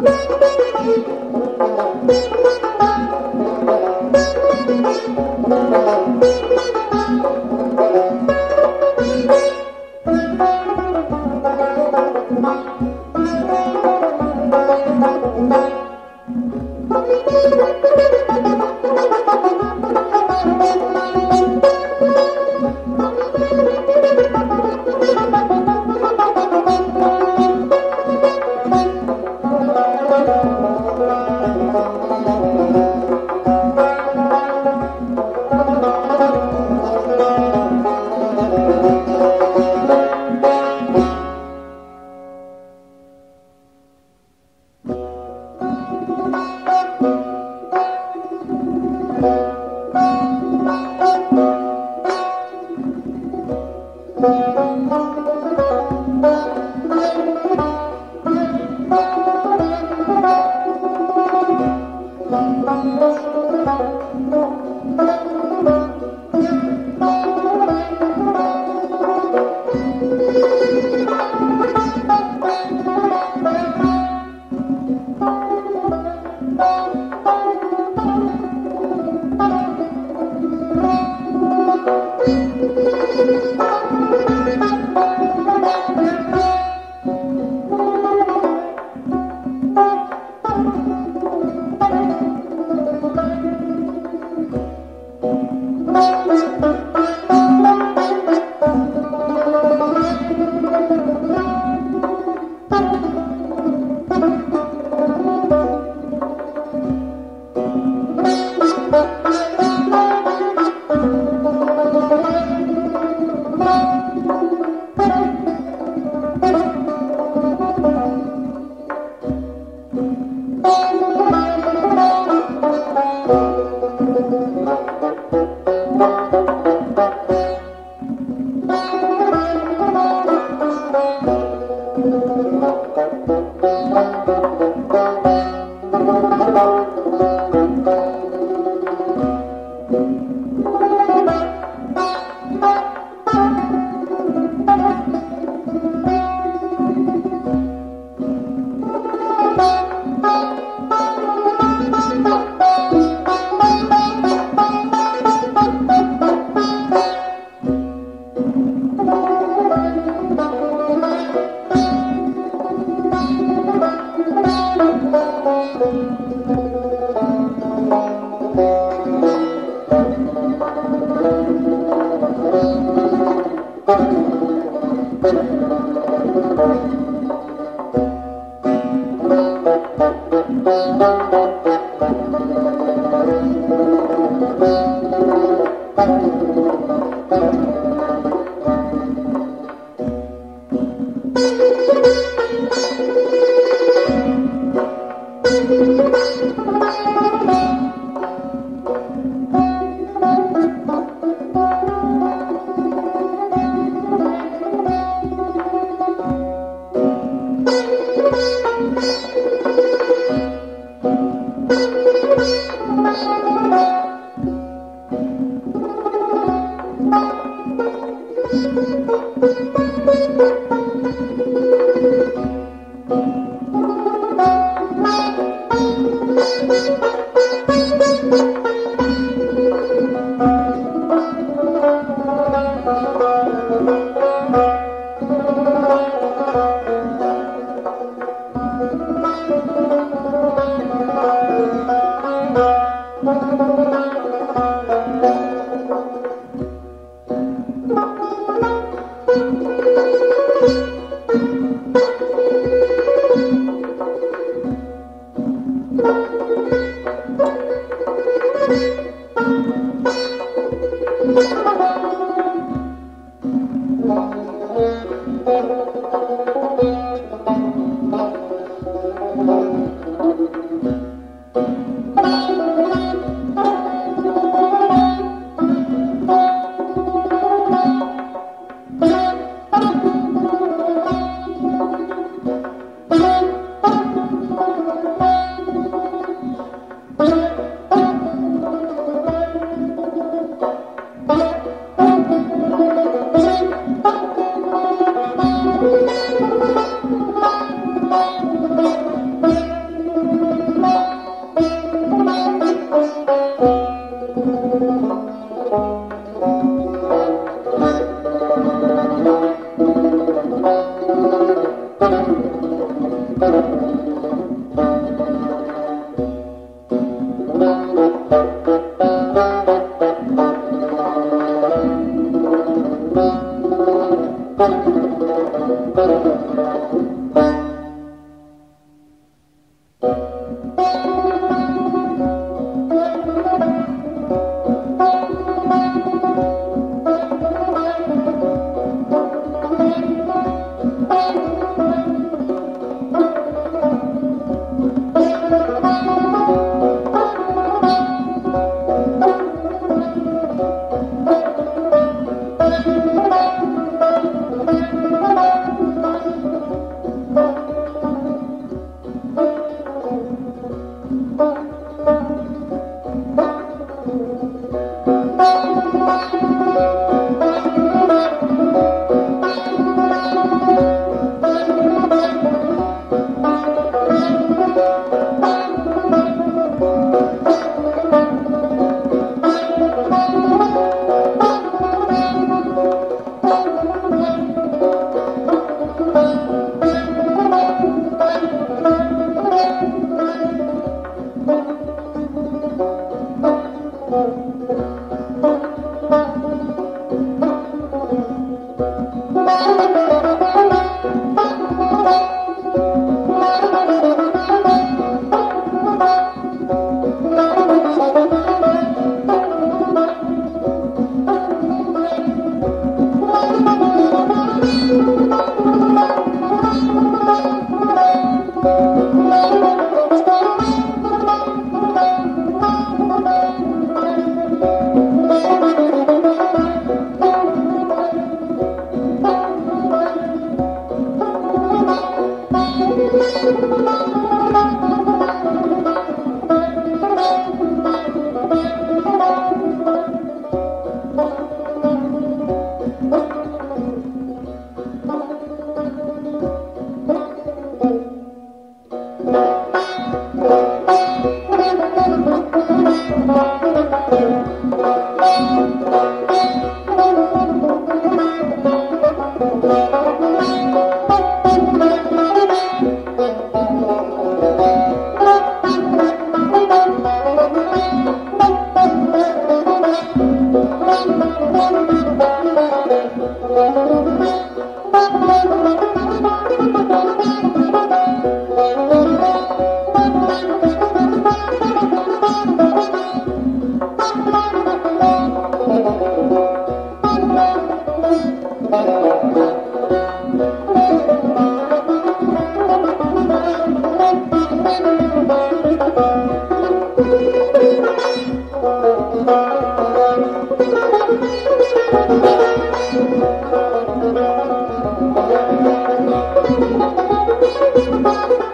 Música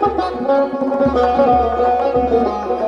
Thank you.